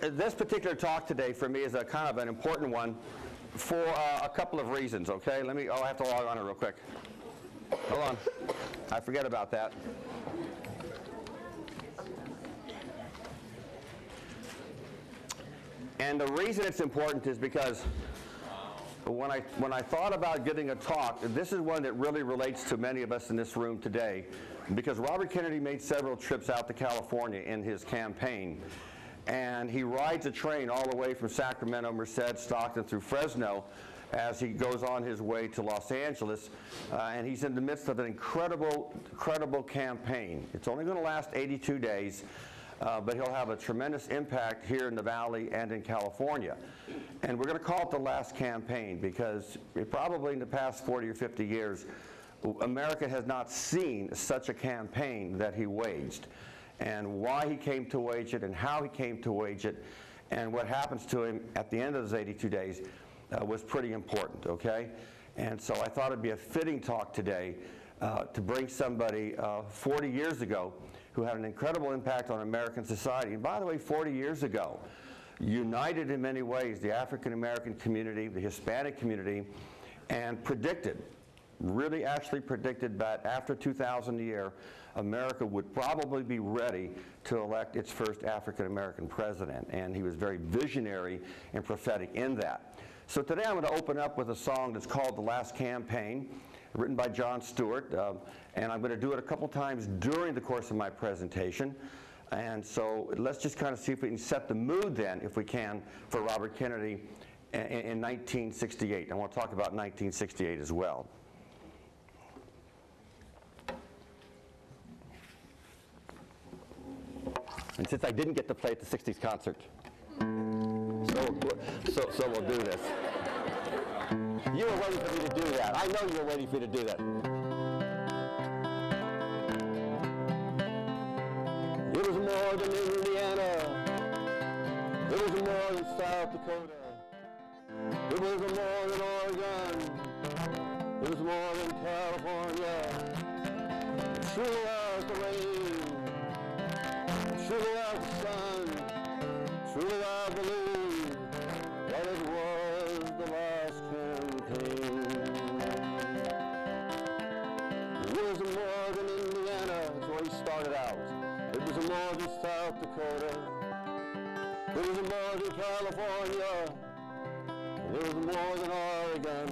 this particular talk today for me is a kind of an important one for uh, a couple of reasons, okay? Let me, oh, I have to log on it real quick. Hold on. I forget about that. And the reason it's important is because when I, when I thought about giving a talk, this is one that really relates to many of us in this room today, because Robert Kennedy made several trips out to California in his campaign. And he rides a train all the way from Sacramento, Merced, Stockton through Fresno as he goes on his way to Los Angeles. Uh, and he's in the midst of an incredible, incredible campaign. It's only going to last 82 days. Uh, but he'll have a tremendous impact here in the Valley and in California. And we're going to call it the last campaign because probably in the past 40 or 50 years, America has not seen such a campaign that he waged. And why he came to wage it and how he came to wage it and what happens to him at the end of those 82 days uh, was pretty important, okay? And so I thought it'd be a fitting talk today uh, to bring somebody uh, 40 years ago who had an incredible impact on American society. And by the way, 40 years ago, united in many ways the African American community, the Hispanic community, and predicted, really actually predicted that after 2000 a year, America would probably be ready to elect its first African American president. And he was very visionary and prophetic in that. So today I'm going to open up with a song that's called The Last Campaign written by John Stewart, um, and I'm going to do it a couple times during the course of my presentation. And so let's just kind of see if we can set the mood then, if we can, for Robert Kennedy in, in 1968. I want to talk about 1968 as well. And since I didn't get to play at the 60s concert, so, so, so we'll do this. You were waiting for me to do that. I know you were waiting for me to do that. It was more than Indiana. It was more than South Dakota. It was more than Oregon. It was more than California. It Truly the sun. Truly I believe that it was the last campaign. It was more than Indiana, that's where he started out. It was more than South Dakota. It was more than California. It was more than Oregon.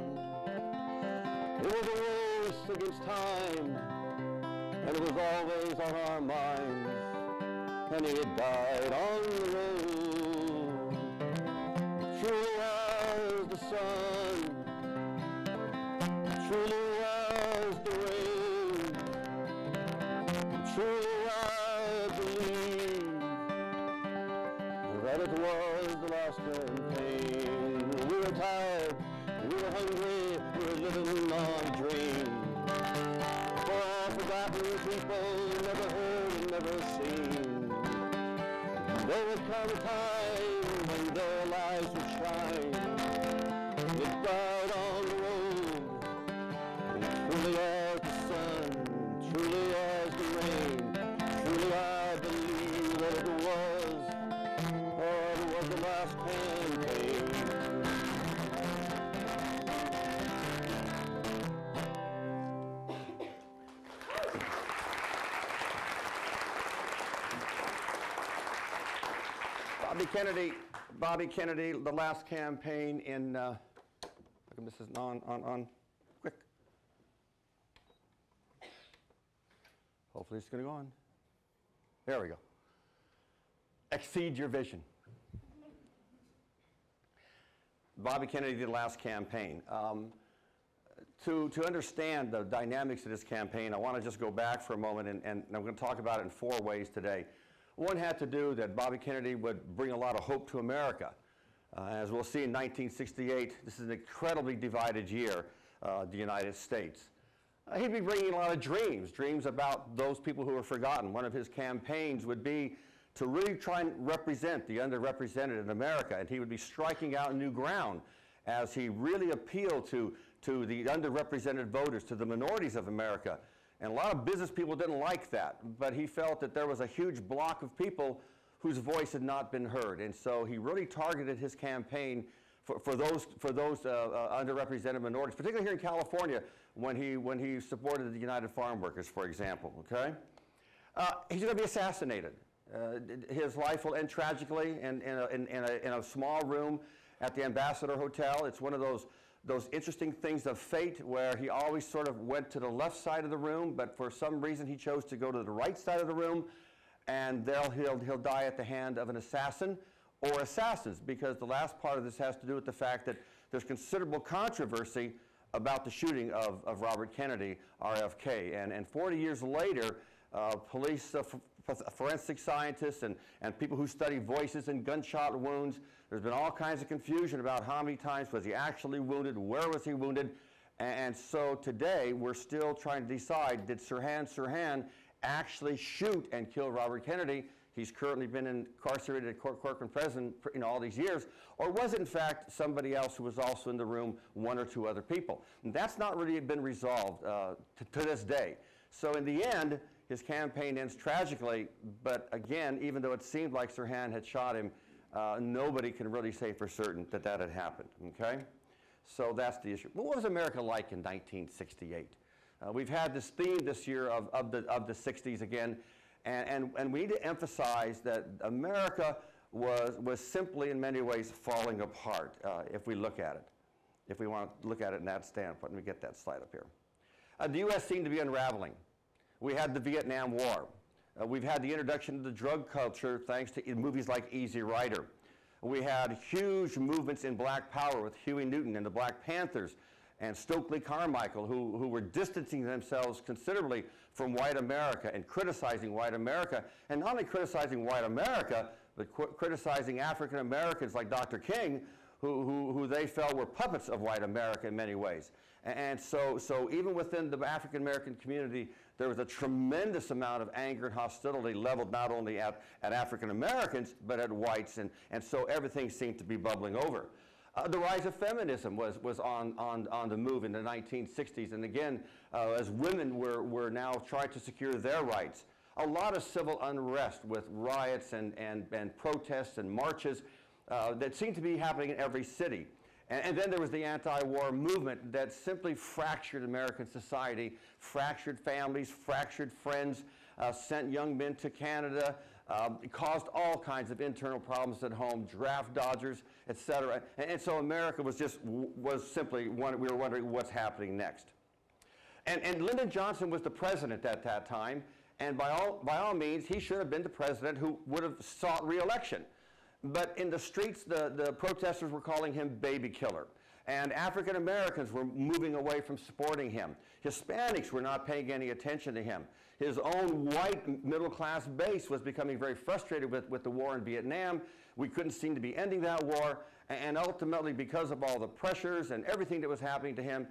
It was a race against time, and it was always on our minds. And he died on the road. Truly was the sun. Truly was the rain. Truly There would a time Kennedy, Bobby Kennedy, the last campaign in, uh, this isn't on, on, on, quick. Hopefully it's going to go on. There we go. Exceed your vision. Bobby Kennedy, the last campaign. Um, to, to understand the dynamics of this campaign, I want to just go back for a moment, and, and I'm going to talk about it in four ways today. One had to do that Bobby Kennedy would bring a lot of hope to America. Uh, as we'll see in 1968, this is an incredibly divided year, uh, the United States. Uh, he'd be bringing a lot of dreams, dreams about those people who are forgotten. One of his campaigns would be to really try and represent the underrepresented in America, and he would be striking out new ground as he really appealed to, to the underrepresented voters, to the minorities of America. And a lot of business people didn't like that, but he felt that there was a huge block of people whose voice had not been heard. And so he really targeted his campaign for, for those, for those uh, uh, underrepresented minorities, particularly here in California when he, when he supported the United Farm Workers, for example, okay? Uh, he's going to be assassinated. Uh, his life will end tragically in, in, a, in, in, a, in a small room at the Ambassador Hotel. It's one of those, those interesting things of fate where he always sort of went to the left side of the room, but for some reason he chose to go to the right side of the room, and there he'll, he'll die at the hand of an assassin or assassins, because the last part of this has to do with the fact that there's considerable controversy about the shooting of, of Robert Kennedy, RFK. And, and 40 years later, uh, police, uh, forensic scientists, and, and people who study voices and gunshot wounds, there's been all kinds of confusion about how many times was he actually wounded, where was he wounded, and so today we're still trying to decide, did Sirhan Sirhan actually shoot and kill Robert Kennedy? He's currently been incarcerated at Corcoran Prison know, all these years. Or was it, in fact, somebody else who was also in the room, one or two other people? And that's not really been resolved uh, to this day. So in the end, his campaign ends tragically, but again, even though it seemed like Sirhan had shot him, uh, nobody can really say for certain that that had happened, okay? So that's the issue. What was America like in 1968? Uh, we've had this theme this year of, of, the, of the 60s again, and, and, and we need to emphasize that America was, was simply, in many ways, falling apart uh, if we look at it. If we want to look at it in that standpoint. Let me get that slide up here. Uh, the U.S. seemed to be unraveling. We had the Vietnam War. Uh, we've had the introduction of the drug culture thanks to movies like Easy Rider. We had huge movements in black power with Huey Newton and the Black Panthers and Stokely Carmichael, who, who were distancing themselves considerably from white America and criticizing white America. And not only criticizing white America, but criticizing African Americans like Dr. King, who, who, who, they felt were puppets of white America in many ways. And, and so, so even within the African American community, there was a tremendous amount of anger and hostility leveled not only at, at African Americans, but at whites. And, and so everything seemed to be bubbling over. Uh, the rise of feminism was, was on, on, on the move in the 1960s. And again, uh, as women were, were now trying to secure their rights, a lot of civil unrest with riots and, and, and protests and marches uh, that seemed to be happening in every city. And, and then there was the anti-war movement that simply fractured American society, fractured families, fractured friends, uh, sent young men to Canada, it caused all kinds of internal problems at home, draft dodgers, et cetera. And, and so America was just, was simply, one, we were wondering what's happening next. And, and Lyndon Johnson was the president at that time, and by all, by all means, he should have been the president who would have sought reelection. But in the streets, the, the protesters were calling him baby killer. And African Americans were moving away from supporting him. Hispanics were not paying any attention to him. His own white middle class base was becoming very frustrated with, with the war in Vietnam. We couldn't seem to be ending that war. And ultimately, because of all the pressures and everything that was happening to him,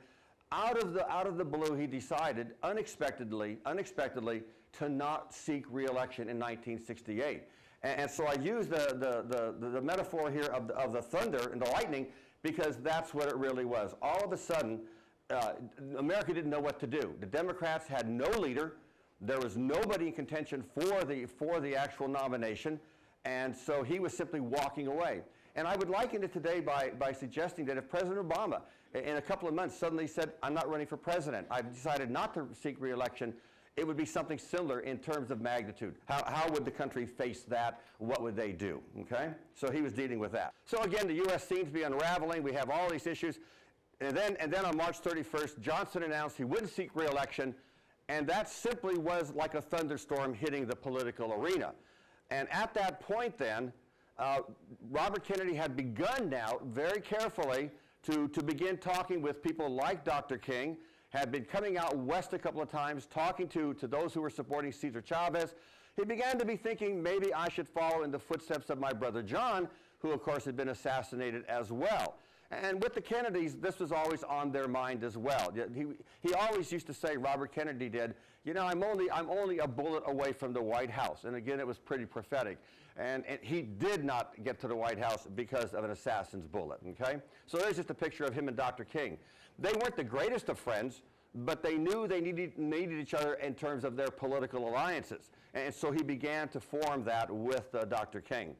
out of the, out of the blue, he decided unexpectedly, unexpectedly to not seek reelection in 1968. And, and so I use the, the, the, the, metaphor here of the, of the thunder and the lightning because that's what it really was. All of a sudden, uh, America didn't know what to do. The Democrats had no leader. There was nobody in contention for the, for the actual nomination, and so he was simply walking away. And I would liken it today by, by suggesting that if President Obama, in a couple of months, suddenly said, I'm not running for president, I've decided not to seek reelection, it would be something similar in terms of magnitude. How, how would the country face that? What would they do? Okay? So he was dealing with that. So again, the U.S. seems to be unraveling. We have all these issues. And then, and then on March 31st, Johnson announced he wouldn't seek reelection, and that simply was like a thunderstorm hitting the political arena. And at that point then, uh, Robert Kennedy had begun now very carefully to, to begin talking with people like Dr. King, had been coming out west a couple of times, talking to, to those who were supporting Cesar Chavez. He began to be thinking maybe I should follow in the footsteps of my brother John, who of course had been assassinated as well. And with the Kennedys, this was always on their mind as well. He, he always used to say, Robert Kennedy did, you know, I'm only, I'm only a bullet away from the White House. And again, it was pretty prophetic. And, and he did not get to the White House because of an assassin's bullet, okay? So there's just a picture of him and Dr. King. They weren't the greatest of friends, but they knew they needed, needed each other in terms of their political alliances. And so he began to form that with uh, Dr. King.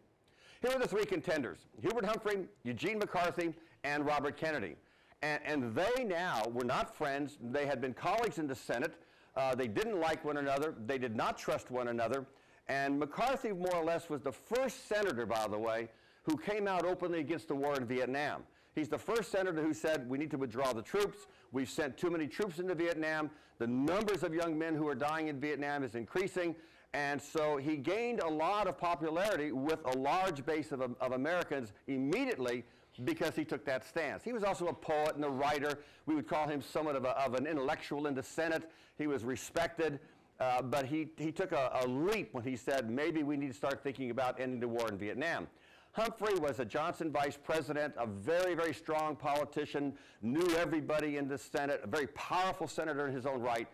Here are the three contenders Hubert Humphrey, Eugene McCarthy, and Robert Kennedy. And, and they now were not friends, they had been colleagues in the Senate. Uh, they didn't like one another, they did not trust one another. And McCarthy, more or less, was the first senator, by the way, who came out openly against the war in Vietnam. He's the first senator who said, we need to withdraw the troops. We've sent too many troops into Vietnam. The numbers of young men who are dying in Vietnam is increasing. And so he gained a lot of popularity with a large base of, of Americans immediately because he took that stance. He was also a poet and a writer. We would call him somewhat of, a, of an intellectual in the Senate. He was respected. Uh, but he, he took a, a, leap when he said maybe we need to start thinking about ending the war in Vietnam. Humphrey was a Johnson vice president, a very, very strong politician, knew everybody in the Senate, a very powerful senator in his own right.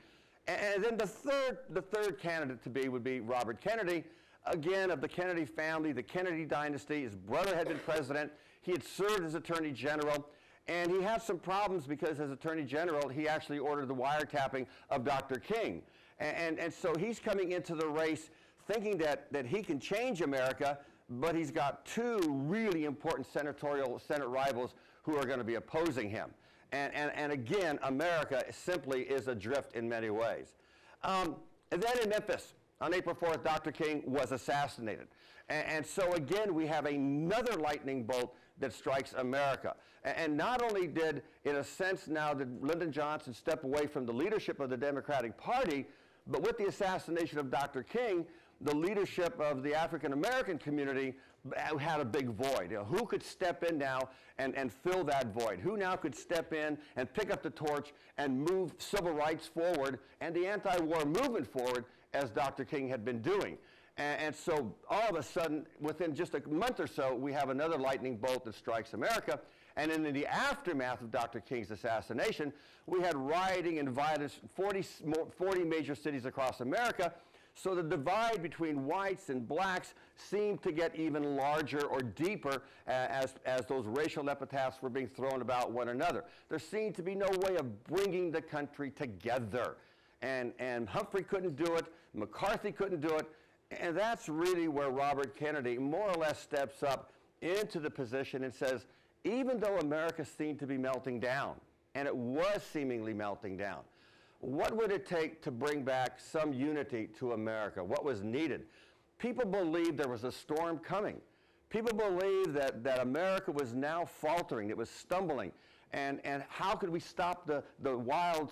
And, then the third, the third candidate to be would be Robert Kennedy, again of the Kennedy family, the Kennedy dynasty. His brother had been president. He had served as attorney general. And he had some problems because as attorney general, he actually ordered the wiretapping of Dr. King. And, and, and, so he's coming into the race thinking that, that he can change America, but he's got two really important senatorial Senate rivals who are going to be opposing him. And, and, and again, America simply is adrift in many ways. Um, and then in Memphis, on April 4th, Dr. King was assassinated. And, and, so again, we have another lightning bolt that strikes America. And, and not only did, in a sense now, did Lyndon Johnson step away from the leadership of the Democratic Party, but with the assassination of Dr. King, the leadership of the African American community had a big void. You know, who could step in now and, and fill that void? Who now could step in and pick up the torch and move civil rights forward and the anti-war movement forward as Dr. King had been doing? And, and so all of a sudden, within just a month or so, we have another lightning bolt that strikes America. And in the aftermath of Dr. King's assassination, we had rioting and violence in 40, 40 major cities across America. So the divide between whites and blacks seemed to get even larger or deeper uh, as, as those racial epithets were being thrown about one another. There seemed to be no way of bringing the country together. And, and Humphrey couldn't do it, McCarthy couldn't do it, and that's really where Robert Kennedy more or less steps up into the position and says, even though America seemed to be melting down, and it was seemingly melting down, what would it take to bring back some unity to America? What was needed? People believed there was a storm coming. People believed that, that America was now faltering, it was stumbling. And, and how could we stop the, the wild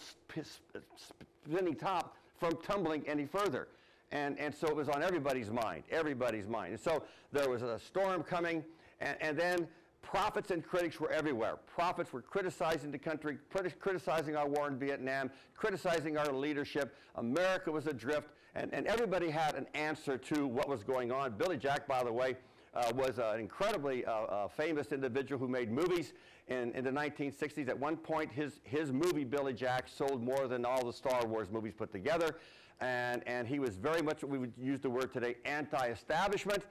spinning top from tumbling any further? And, and so it was on everybody's mind, everybody's mind. And so there was a storm coming, and, and then Prophets and critics were everywhere. Prophets were criticizing the country, criticizing our war in Vietnam, criticizing our leadership. America was adrift, and, and everybody had an answer to what was going on. Billy Jack, by the way, uh, was an incredibly uh, uh, famous individual who made movies in, in the 1960s. At one point, his, his movie, Billy Jack, sold more than all the Star Wars movies put together. And, and he was very much what we would use the word today, anti-establishment.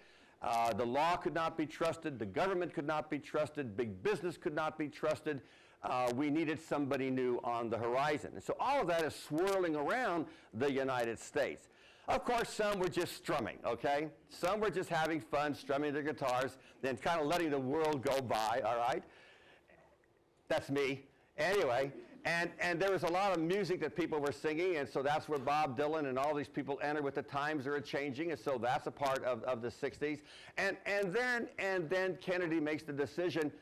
Uh, the law could not be trusted. The government could not be trusted. Big business could not be trusted. Uh, we needed somebody new on the horizon. And so all of that is swirling around the United States. Of course, some were just strumming, okay? Some were just having fun, strumming their guitars, then kind of letting the world go by, all right? That's me. Anyway, and, and there was a lot of music that people were singing, and so that's where Bob Dylan and all these people entered with the times are changing, and so that's a part of, of the 60s. And, and, then, and then Kennedy makes the decision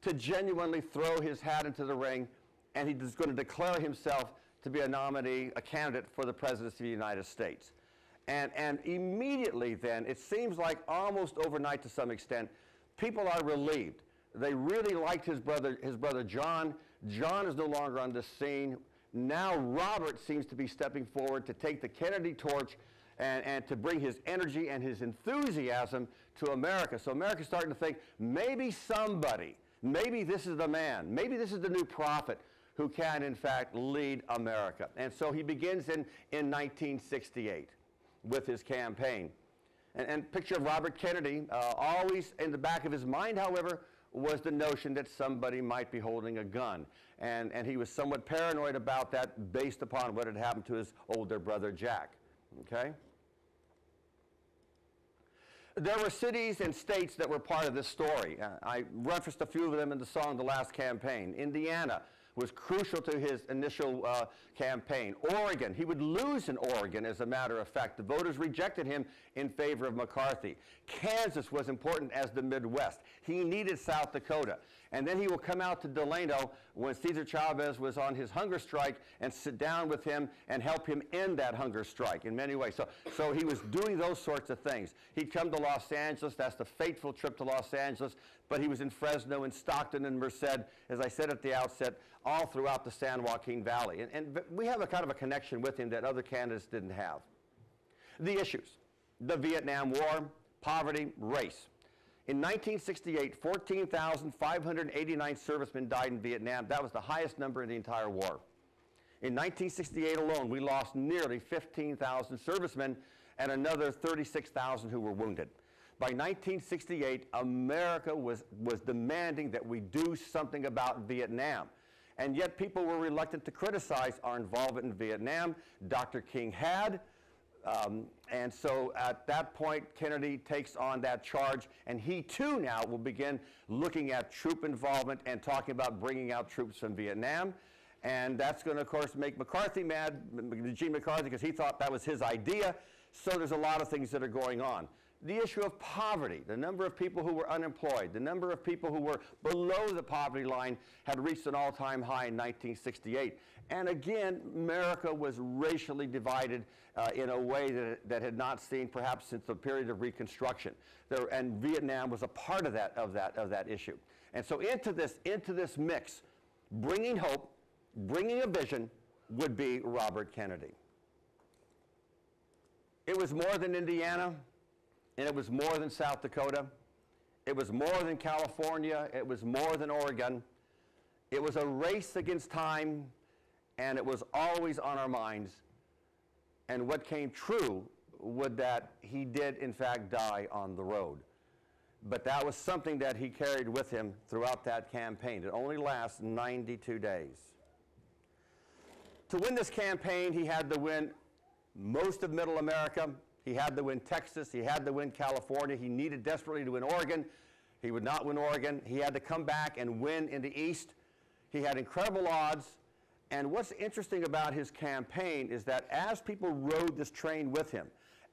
to genuinely throw his hat into the ring, and he's going to declare himself to be a nominee, a candidate for the presidency of the United States. And, and immediately then, it seems like almost overnight to some extent, people are relieved. They really liked his brother, his brother John. John is no longer on the scene. Now Robert seems to be stepping forward to take the Kennedy torch and, and to bring his energy and his enthusiasm to America. So America's starting to think maybe somebody, maybe this is the man, maybe this is the new prophet who can in fact lead America. And so he begins in, in 1968 with his campaign. And, and picture of Robert Kennedy, uh, always in the back of his mind, however, was the notion that somebody might be holding a gun. And, and he was somewhat paranoid about that based upon what had happened to his older brother Jack. Okay? There were cities and states that were part of this story. Uh, I referenced a few of them in the song The Last Campaign. Indiana, was crucial to his initial uh, campaign. Oregon, he would lose in Oregon, as a matter of fact. The voters rejected him in favor of McCarthy. Kansas was important as the Midwest. He needed South Dakota. And then he will come out to Delano when Cesar Chavez was on his hunger strike and sit down with him and help him end that hunger strike in many ways. So, so he was doing those sorts of things. He'd come to Los Angeles. That's the fateful trip to Los Angeles. But he was in Fresno and Stockton and Merced, as I said at the outset, all throughout the San Joaquin Valley. And, and we have a kind of a connection with him that other candidates didn't have. The issues, the Vietnam War, poverty, race. In 1968, 14,589 servicemen died in Vietnam. That was the highest number in the entire war. In 1968 alone, we lost nearly 15,000 servicemen and another 36,000 who were wounded. By 1968, America was, was demanding that we do something about Vietnam. And yet people were reluctant to criticize our involvement in Vietnam. Dr. King had, um, and so at that point, Kennedy takes on that charge, and he too now will begin looking at troop involvement and talking about bringing out troops from Vietnam. And that's going to, of course, make McCarthy mad, Gene McCarthy, because he thought that was his idea. So there's a lot of things that are going on the issue of poverty, the number of people who were unemployed, the number of people who were below the poverty line had reached an all-time high in 1968. And again, America was racially divided uh, in a way that, that had not seen perhaps since the period of Reconstruction. There, and Vietnam was a part of that, of, that, of that issue. And so into this, into this mix, bringing hope, bringing a vision, would be Robert Kennedy. It was more than Indiana and it was more than South Dakota. It was more than California. It was more than Oregon. It was a race against time, and it was always on our minds. And what came true was that he did, in fact, die on the road. But that was something that he carried with him throughout that campaign. It only lasts 92 days. To win this campaign, he had to win most of Middle America, he had to win Texas. He had to win California. He needed desperately to win Oregon. He would not win Oregon. He had to come back and win in the East. He had incredible odds. And what's interesting about his campaign is that as people rode this train with him,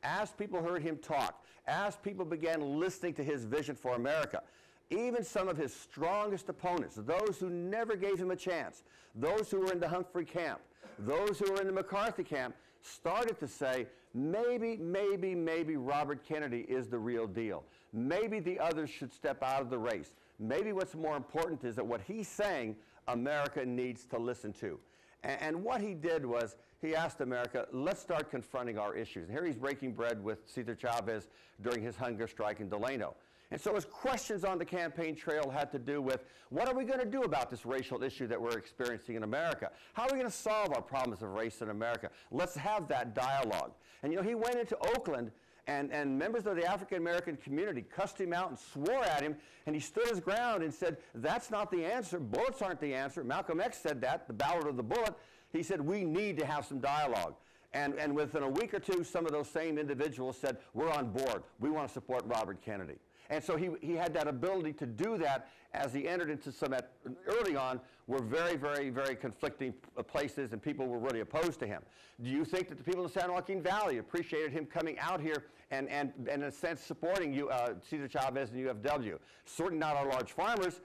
as people heard him talk, as people began listening to his vision for America, even some of his strongest opponents, those who never gave him a chance, those who were in the Humphrey camp, those who were in the McCarthy camp, started to say, maybe, maybe, maybe Robert Kennedy is the real deal. Maybe the others should step out of the race. Maybe what's more important is that what he's saying, America needs to listen to. And, what he did was he asked America, let's start confronting our issues. And here he's breaking bread with Cesar Chavez during his hunger strike in Delano. And so his questions on the campaign trail had to do with what are we going to do about this racial issue that we're experiencing in America? How are we going to solve our problems of race in America? Let's have that dialogue. And you know, he went into Oakland and, and members of the African American community cussed him out and swore at him, and he stood his ground and said, That's not the answer. Bullets aren't the answer. Malcolm X said that, the ballot of the bullet. He said, We need to have some dialogue. And, and within a week or two, some of those same individuals said, We're on board. We want to support Robert Kennedy. And so he, he had that ability to do that as he entered into some, at, early on, were very, very, very conflicting places and people were really opposed to him. Do you think that the people in San Joaquin Valley appreciated him coming out here and, and, and in a sense, supporting you, uh, Cesar Chavez and UFW? Certainly not our large farmers,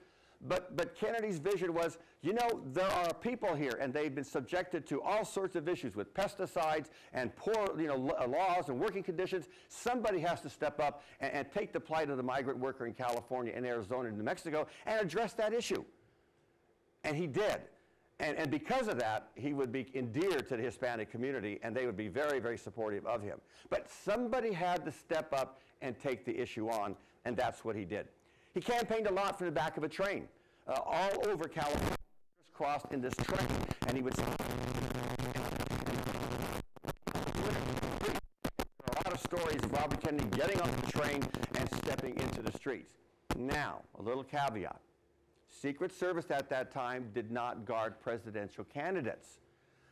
but, but Kennedy's vision was, you know, there are people here, and they've been subjected to all sorts of issues with pesticides and poor, you know, uh, laws and working conditions. Somebody has to step up and, and take the plight of the migrant worker in California and Arizona and New Mexico and address that issue. And he did. And, and, because of that, he would be endeared to the Hispanic community, and they would be very, very supportive of him. But somebody had to step up and take the issue on, and that's what he did. He campaigned a lot from the back of a train, uh, all over California, crossed in this train, and he would. Are a lot of stories of Robert Kennedy getting on the train and stepping into the streets. Now, a little caveat. Secret Service at that time did not guard presidential candidates.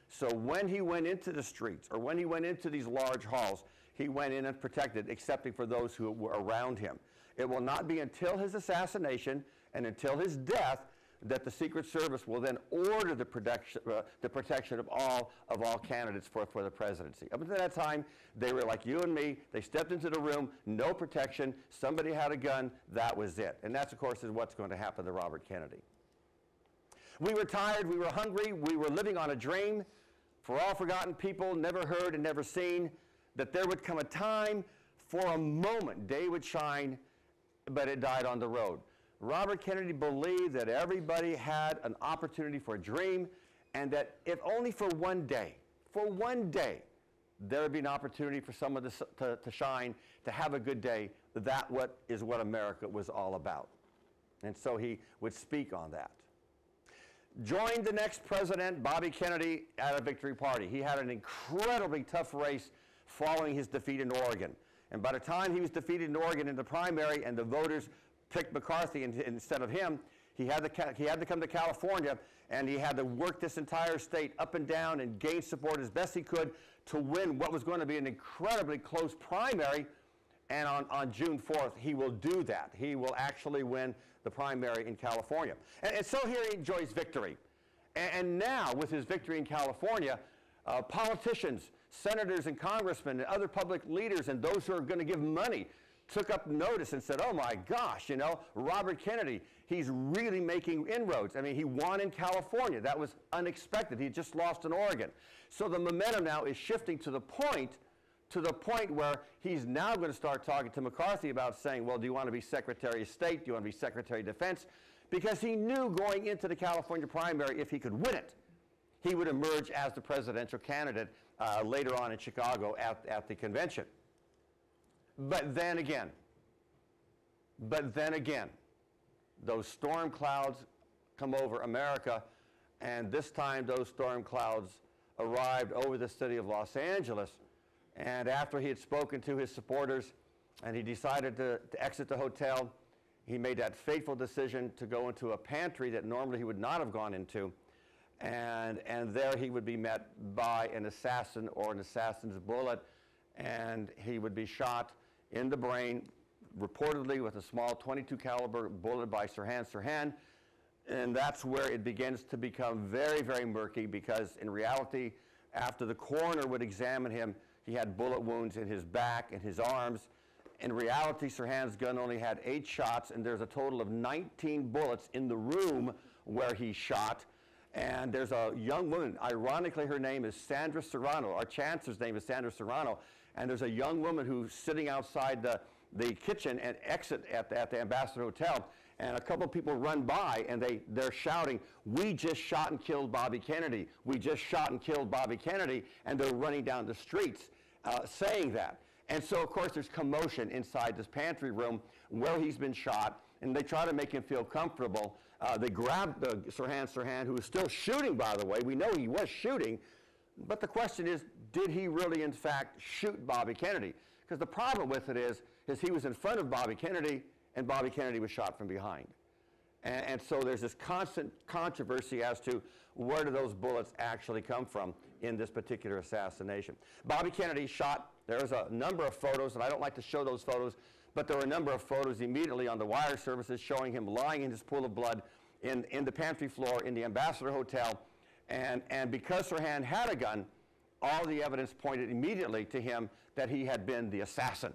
So when he went into the streets or when he went into these large halls, he went in unprotected, excepting for those who were around him. It will not be until his assassination and until his death that the Secret Service will then order the protection, uh, the protection of all of all candidates for, for the presidency. Up until that time, they were like you and me. They stepped into the room, no protection. Somebody had a gun. That was it. And that's, of course, is what's going to happen to Robert Kennedy. We were tired. We were hungry. We were living on a dream. For all forgotten people, never heard and never seen, that there would come a time for a moment day would shine, but it died on the road. Robert Kennedy believed that everybody had an opportunity for a dream and that if only for one day, for one day, there would be an opportunity for someone to, to, to shine, to have a good day. That what is what America was all about. And so he would speak on that. Joined the next president, Bobby Kennedy, at a victory party. He had an incredibly tough race following his defeat in Oregon. And by the time he was defeated in Oregon in the primary and the voters picked McCarthy instead of him, he had, to, he had to come to California and he had to work this entire state up and down and gain support as best he could to win what was going to be an incredibly close primary. And on, on June 4th, he will do that. He will actually win the primary in California. And, and so here he enjoys victory. And, and, now, with his victory in California, uh, politicians, senators, and congressmen, and other public leaders, and those who are going to give money took up notice and said, oh my gosh, you know, Robert Kennedy, he's really making inroads. I mean, he won in California. That was unexpected. He just lost in Oregon. So the momentum now is shifting to the point to the point where he's now going to start talking to McCarthy about saying, well, do you want to be Secretary of State? Do you want to be Secretary of Defense? Because he knew going into the California primary, if he could win it, he would emerge as the presidential candidate uh, later on in Chicago at, at the convention. But then again, but then again, those storm clouds come over America, and this time those storm clouds arrived over the city of Los Angeles. And after he had spoken to his supporters and he decided to, to exit the hotel, he made that fateful decision to go into a pantry that normally he would not have gone into. And, and there he would be met by an assassin or an assassin's bullet, and he would be shot in the brain, reportedly with a small 22 caliber bullet by Sirhan Sirhan. And that's where it begins to become very, very murky because in reality, after the coroner would examine him, he had bullet wounds in his back and his arms. In reality, Sirhan's gun only had eight shots, and there's a total of 19 bullets in the room where he shot. And there's a young woman, ironically, her name is Sandra Serrano. Our chancellor's name is Sandra Serrano and there's a young woman who's sitting outside the, the kitchen and exit at the, at the Ambassador Hotel, and a couple of people run by and they, they're shouting, we just shot and killed Bobby Kennedy. We just shot and killed Bobby Kennedy, and they're running down the streets uh, saying that. And so, of course, there's commotion inside this pantry room where he's been shot, and they try to make him feel comfortable. Uh, they grab uh, Sirhan Sirhan, who is still shooting, by the way. We know he was shooting, but the question is, did he really, in fact, shoot Bobby Kennedy? Because the problem with it is, is he was in front of Bobby Kennedy, and Bobby Kennedy was shot from behind. And, and, so there's this constant controversy as to where do those bullets actually come from in this particular assassination. Bobby Kennedy shot, there's a number of photos, and I don't like to show those photos, but there were a number of photos immediately on the wire services showing him lying in his pool of blood in, in the pantry floor in the Ambassador Hotel. And, and because Sirhan had a gun, all the evidence pointed immediately to him that he had been the assassin.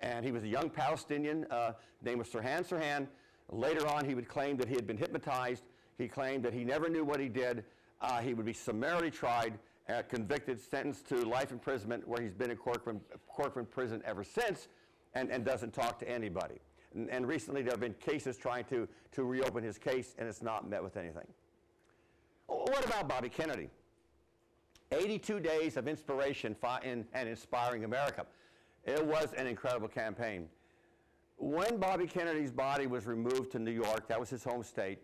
And he was a young Palestinian uh, named Sirhan Sirhan. Later on, he would claim that he had been hypnotized. He claimed that he never knew what he did. Uh, he would be summarily tried, uh, convicted, sentenced to life imprisonment, where he's been in Corcoran, Corcoran prison ever since and, and doesn't talk to anybody. And, and recently, there have been cases trying to, to reopen his case, and it's not met with anything. What about Bobby Kennedy? 82 days of inspiration in, and inspiring America. It was an incredible campaign. When Bobby Kennedy's body was removed to New York, that was his home state,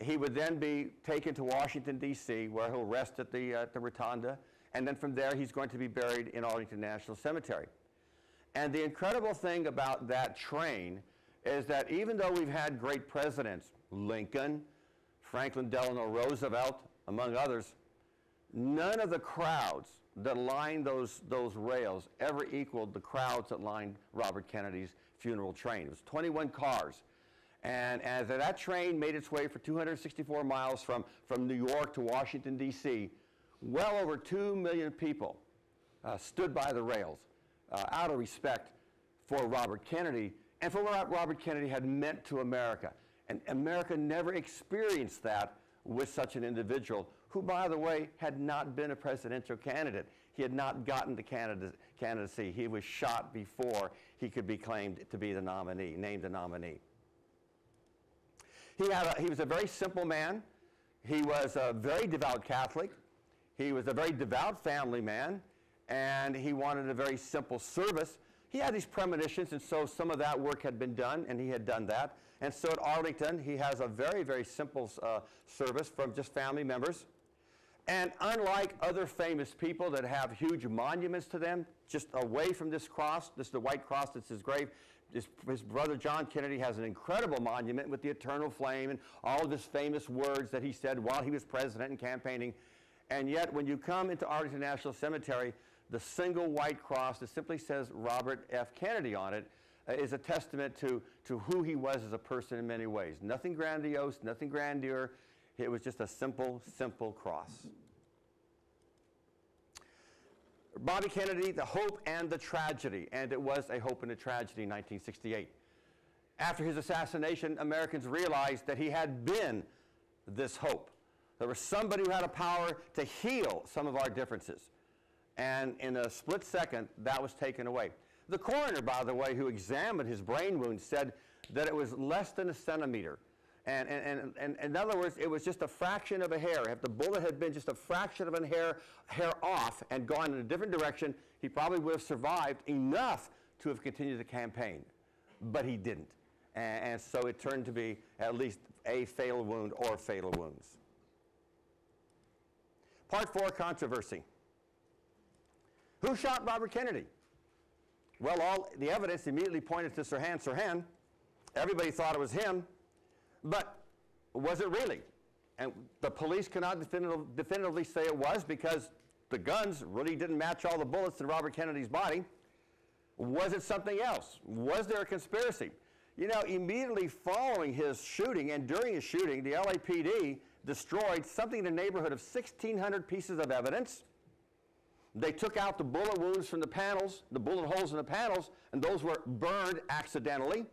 he would then be taken to Washington, D.C., where he'll rest at the, uh, the Rotunda, and then from there he's going to be buried in Arlington National Cemetery. And the incredible thing about that train is that even though we've had great presidents, Lincoln, Franklin Delano Roosevelt, among others, none of the crowds that lined those, those rails ever equaled the crowds that lined Robert Kennedy's funeral train. It was 21 cars. And as that train made its way for 264 miles from, from New York to Washington, D.C., well over 2 million people uh, stood by the rails uh, out of respect for Robert Kennedy and for what Robert Kennedy had meant to America. And America never experienced that with such an individual who, by the way, had not been a presidential candidate. He had not gotten the candidacy. He was shot before he could be claimed to be the nominee, named the nominee. He, had a, he was a very simple man. He was a very devout Catholic. He was a very devout family man, and he wanted a very simple service. He had these premonitions, and so some of that work had been done, and he had done that. And so at Arlington, he has a very, very simple uh, service from just family members. And unlike other famous people that have huge monuments to them, just away from this cross, this is the white cross that's his grave, his, his, brother John Kennedy has an incredible monument with the eternal flame and all of his famous words that he said while he was president and campaigning. And yet, when you come into Arlington National Cemetery, the single white cross that simply says Robert F. Kennedy on it uh, is a testament to, to who he was as a person in many ways. Nothing grandiose, nothing grandeur. It was just a simple, simple cross. Bobby Kennedy, the hope and the tragedy, and it was a hope and a tragedy in 1968. After his assassination, Americans realized that he had been this hope. There was somebody who had a power to heal some of our differences. And in a split second, that was taken away. The coroner, by the way, who examined his brain wound, said that it was less than a centimeter. And, and, and, and, in other words, it was just a fraction of a hair. If the bullet had been just a fraction of a hair, hair off and gone in a different direction, he probably would have survived enough to have continued the campaign. But he didn't. And, and so it turned to be at least a fatal wound or fatal wounds. Part four controversy. Who shot Robert Kennedy? Well, all the evidence immediately pointed to Sirhan Sirhan. Everybody thought it was him. But was it really? And the police cannot definitive, definitively say it was because the guns really didn't match all the bullets in Robert Kennedy's body. Was it something else? Was there a conspiracy? You know, immediately following his shooting and during his shooting, the LAPD destroyed something in the neighborhood of 1,600 pieces of evidence. They took out the bullet wounds from the panels, the bullet holes in the panels, and those were burned accidentally.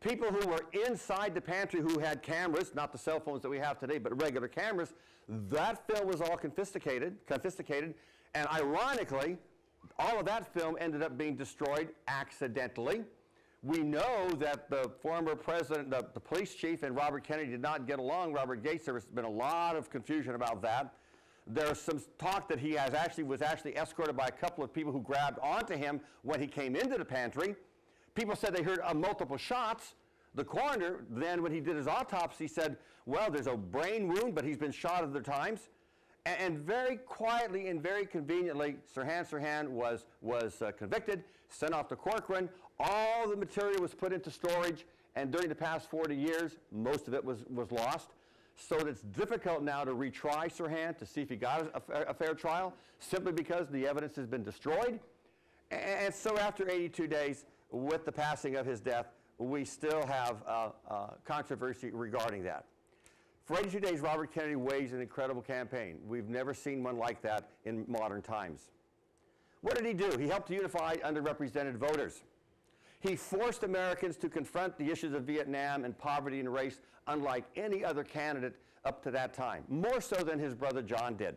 People who were inside the pantry who had cameras, not the cell phones that we have today, but regular cameras, that film was all confiscated, confiscated, and ironically, all of that film ended up being destroyed accidentally. We know that the former president, the, the, police chief, and Robert Kennedy did not get along. Robert Gates, there has been a lot of confusion about that. There's some talk that he has actually was actually escorted by a couple of people who grabbed onto him when he came into the pantry. People said they heard uh, multiple shots. The coroner, then, when he did his autopsy, said, well, there's a brain wound, but he's been shot other times. And, very quietly and very conveniently, Sirhan Sirhan was, was uh, convicted, sent off to Corcoran. All the material was put into storage, and during the past 40 years, most of it was, was lost. So that it's difficult now to retry Sirhan to see if he got a, a fair trial, simply because the evidence has been destroyed. And, so after 82 days, with the passing of his death, we still have uh, uh, controversy regarding that. For 82 days, Robert Kennedy waged an incredible campaign. We've never seen one like that in modern times. What did he do? He helped unify underrepresented voters. He forced Americans to confront the issues of Vietnam and poverty and race unlike any other candidate up to that time, more so than his brother John did.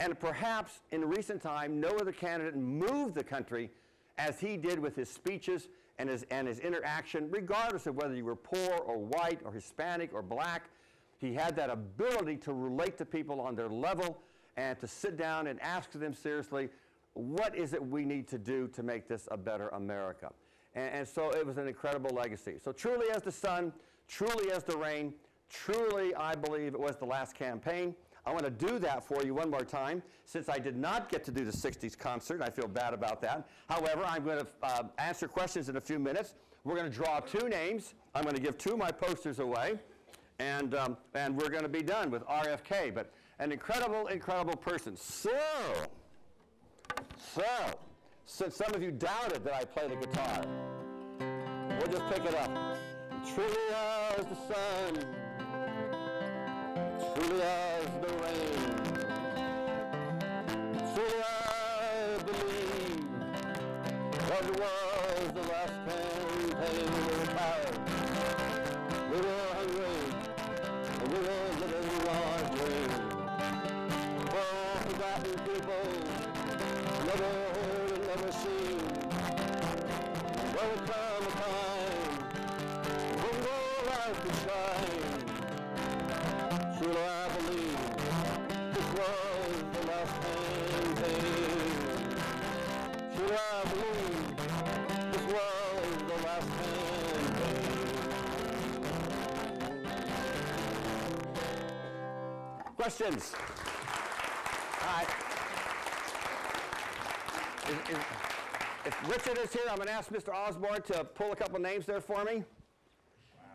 And perhaps in recent time, no other candidate moved the country as he did with his speeches and his, and his interaction, regardless of whether you were poor or white or Hispanic or black. He had that ability to relate to people on their level and to sit down and ask them seriously, what is it we need to do to make this a better America? And, and so it was an incredible legacy. So truly as the sun, truly as the rain, truly I believe it was the last campaign. I want to do that for you one more time. Since I did not get to do the 60s concert, I feel bad about that. However, I'm going to uh, answer questions in a few minutes. We're going to draw two names. I'm going to give two of my posters away, and, um, and we're going to be done with RFK. But an incredible, incredible person. So, so, since some of you doubted that I play the guitar, we'll just pick it up. Truly as the sun, truly as the rain, truly I believe that it was the last campaign we were tired, we were Time when shine. I believe this was the last campaign. I believe this was the last campaign. Questions? All right. Is- is- Richard is here, I'm going to ask Mr. Osborne to pull a couple names there for me.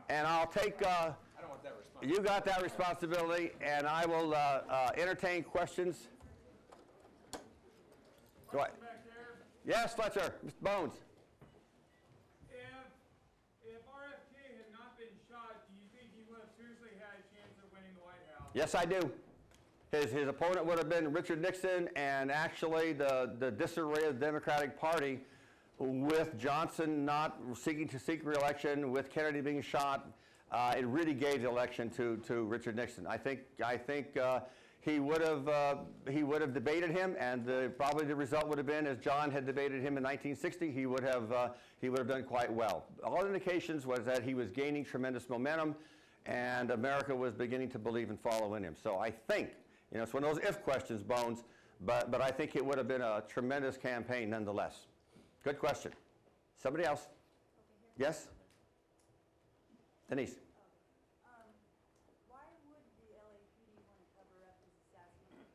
And I'll take, uh, I don't want that response. you got that responsibility, and I will uh, uh, entertain questions. Back there, Yes, Fletcher, Mr. Bones. if, if RFK had not been shot, do you think he would have seriously had a chance of winning the White House? Yes, I do. His, his opponent would have been Richard Nixon, and actually the, the disarray of the Democratic Party with Johnson not seeking to seek reelection, with Kennedy being shot, uh, it really gave the election to, to Richard Nixon. I think, I think uh, he would have uh, he would have debated him, and the, probably the result would have been, as John had debated him in 1960, he would have uh, he would have done quite well. All indications was that he was gaining tremendous momentum, and America was beginning to believe and follow in him. So I think, you know, it's one of those if questions, Bones, but, but I think it would have been a tremendous campaign nonetheless. Good question. Somebody else? Yes? Denise? Um, why would the LAPD want to cover up his assassination?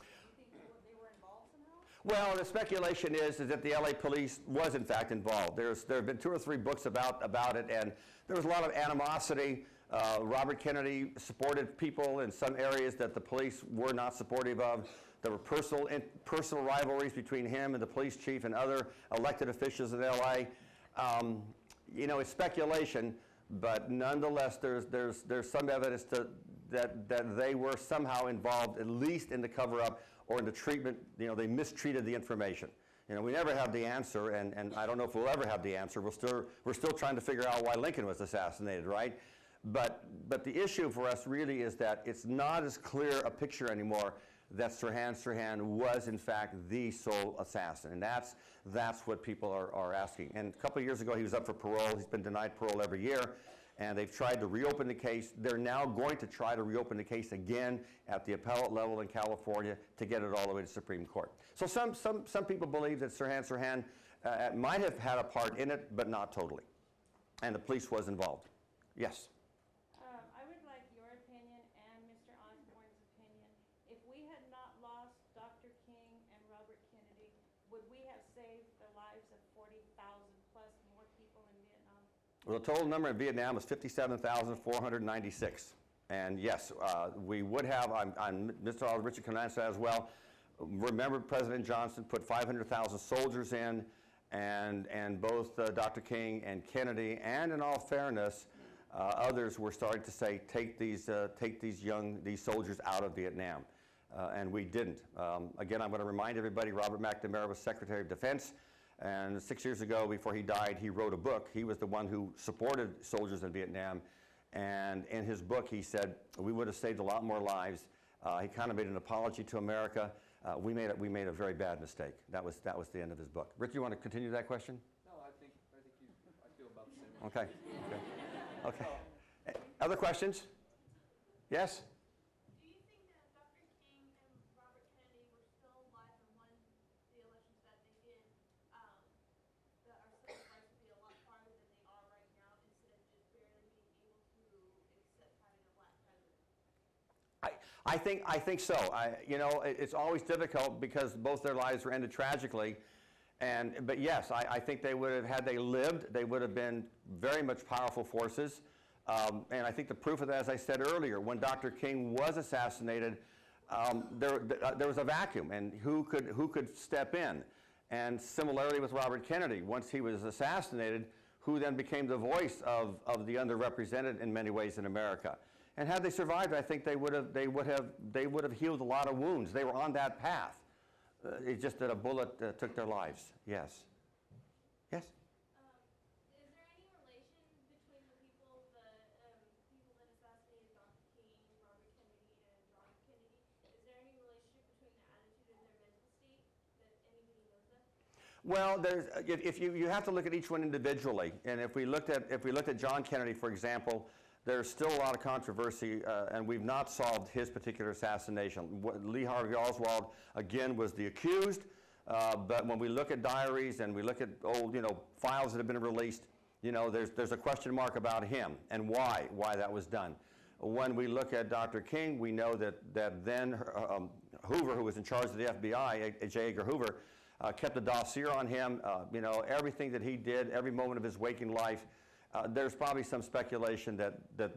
Do you think they were- they were involved somehow? Well, the speculation is, is that the LA police was in fact involved. There's, there have been two or three books about, about it, and there was a lot of animosity. Uh, Robert Kennedy supported people in some areas that the police were not supportive of. There were personal, personal rivalries between him and the police chief and other elected officials in LA. Um, you know, it's speculation, but nonetheless, there's, there's, there's some evidence to, that, that they were somehow involved, at least in the cover-up or in the treatment, you know, they mistreated the information. You know, we never have the answer, and, and I don't know if we'll ever have the answer. We're still, we're still trying to figure out why Lincoln was assassinated, right? But, but the issue for us really is that it's not as clear a picture anymore that Sirhan Sirhan was, in fact, the sole assassin. And that's, that's what people are, are asking. And a couple of years ago, he was up for parole. He's been denied parole every year. And they've tried to reopen the case. They're now going to try to reopen the case again at the appellate level in California to get it all the way to Supreme Court. So some, some, some people believe that Sirhan Sirhan uh, might have had a part in it, but not totally. And the police was involved. Yes? Um, I would like your opinion and Mr. Osborne's opinion. If we had not lost Dr. King and Robert Kennedy, would we have saved the lives of 40,000 plus more people in Vietnam? Well, the total number in Vietnam was 57,496. And yes, uh, we would have, I'm, I'm, Mr. Richard answer that as well. Remember, President Johnson put 500,000 soldiers in, and, and both uh, Dr. King and Kennedy, and in all fairness, uh, others were starting to say, take these, uh, take these young, these soldiers out of Vietnam. Uh, and we didn't. Um, again, I'm going to remind everybody, Robert McNamara was Secretary of Defense. And six years ago, before he died, he wrote a book. He was the one who supported soldiers in Vietnam. And in his book, he said, we would have saved a lot more lives. Uh, he kind of made an apology to America. Uh, we, made a, we made a very bad mistake. That was, that was the end of his book. Rich, you want to continue that question? No, I think, I think you, I feel about the same. Okay. Okay. okay. Other questions? Yes? Do you think that Dr. King and Robert Kennedy were still alive and won the elections that they did, um, that our civil rights would be a lot farther than they are right now instead of just barely being able to accept having a black president? I, think I think so. I, you know, it, it's always difficult because both their lives were ended tragically, And, but yes, I, I think they would have, had they lived, they would have been very much powerful forces. Um, and I think the proof of that, as I said earlier, when Dr. King was assassinated, um, there, th- uh, there was a vacuum, and who could, who could step in? And similarly with Robert Kennedy, once he was assassinated, who then became the voice of, of the underrepresented in many ways in America. And had they survived, I think they would have, they would have, they would have healed a lot of wounds. They were on that path. Uh, it's just that a bullet uh, took their lives. Yes. Yes. Um, is there any relation between the people, the, um, people that assassinated Dr. King, Robert Kennedy, and John Kennedy? Is there any relationship between their attitude and their mental state that anybody knows of? Well, there's, if, if you, you have to look at each one individually. And if we looked at, if we looked at John Kennedy, for example, there's still a lot of controversy, uh, and we've not solved his particular assassination. What- Lee Harvey Oswald, again, was the accused, uh, but when we look at diaries and we look at old, you know, files that have been released, you know, there's, there's a question mark about him and why, why that was done. When we look at Dr. King, we know that, that then uh, um, Hoover, who was in charge of the FBI, J. Edgar Hoover, uh, kept a dossier on him. Uh, you know, everything that he did, every moment of his waking life. Uh, there's probably some speculation that, that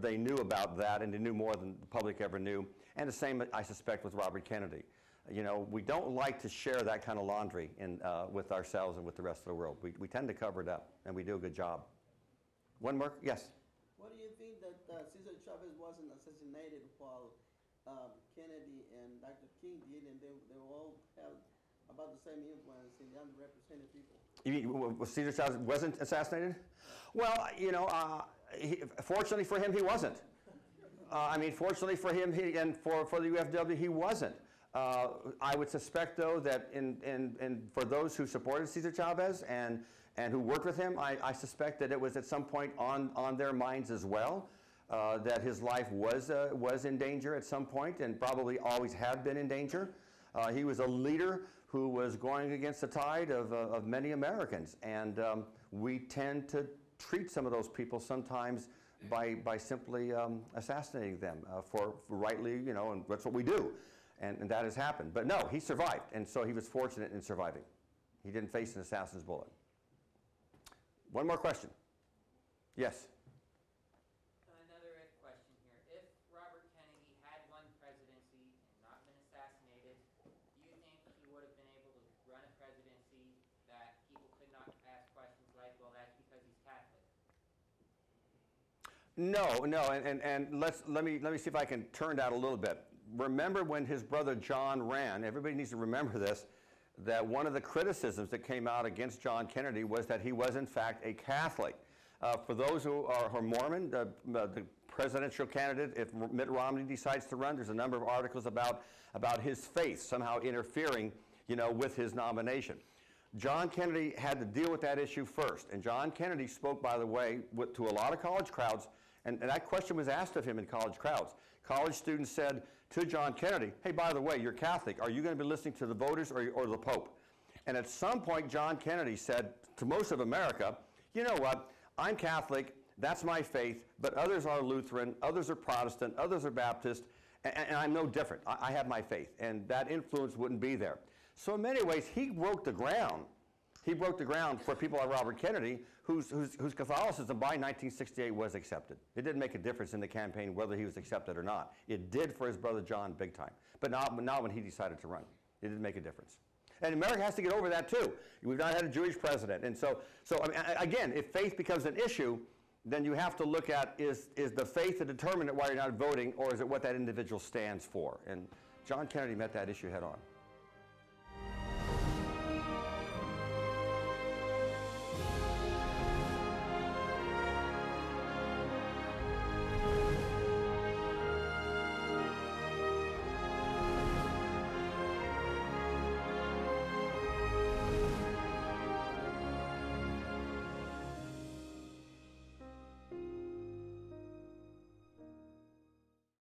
they knew about that and they knew more than the public ever knew. And the same, I suspect, with Robert Kennedy. You know, we don't like to share that kind of laundry in, uh, with ourselves and with the rest of the world. We, we tend to cover it up, and we do a good job. One more? Yes. What do you think that uh, Cesar Chavez wasn't assassinated while um, Kennedy and Dr. King did, and they, they all have about the same influence in the underrepresented people? You mean, w- w- Cesar Chavez wasn't assassinated? Well, you know, uh, he, fortunately for him, he wasn't. Uh, I mean, fortunately for him, he, and for, for the UFW, he wasn't. Uh, I would suspect, though, that in, in, in, for those who supported Cesar Chavez and, and who worked with him, I, I suspect that it was at some point on, on their minds as well, uh, that his life was, uh, was in danger at some point and probably always had been in danger. Uh, he was a leader who was going against the tide of, uh, of many Americans. And um, we tend to treat some of those people sometimes by, by simply um, assassinating them uh, for, for rightly, you know, and that's what we do. And, and that has happened. But no, he survived. And so he was fortunate in surviving. He didn't face an assassin's bullet. One more question. Yes. Another Ed question here. If Robert Kennedy had won presidency and not been assassinated, do you think he would have been able to run a presidency that people could not ask questions like, well, that's because he's Catholic? No, no, and, and, and let's, let me, let me see if I can turn that a little bit. Remember when his brother John ran, everybody needs to remember this, that one of the criticisms that came out against John Kennedy was that he was in fact a Catholic. Uh, for those who are, who are Mormon, the, uh, the presidential candidate, if Mitt Romney decides to run, there's a number of articles about, about his faith somehow interfering, you know, with his nomination. John Kennedy had to deal with that issue first. And John Kennedy spoke, by the way, with, to a lot of college crowds, and, that question was asked of him in college crowds. College students said to John Kennedy, hey, by the way, you're Catholic. Are you going to be listening to the voters or, or the Pope? And at some point, John Kennedy said to most of America, you know what? I'm Catholic, that's my faith, but others are Lutheran, others are Protestant, others are Baptist, and, and I'm no different. I, I have my faith, and that influence wouldn't be there. So, in many ways, he broke the ground. He broke the ground for people like Robert Kennedy, whose, whose, whose Catholicism by 1968 was accepted. It didn't make a difference in the campaign whether he was accepted or not. It did for his brother John big time, but not, not when he decided to run. It didn't make a difference. And America has to get over that too. We've not had a Jewish president. And so, so I mean, again, if faith becomes an issue, then you have to look at is, is the faith the determinant why you're not voting, or is it what that individual stands for? And John Kennedy met that issue head on.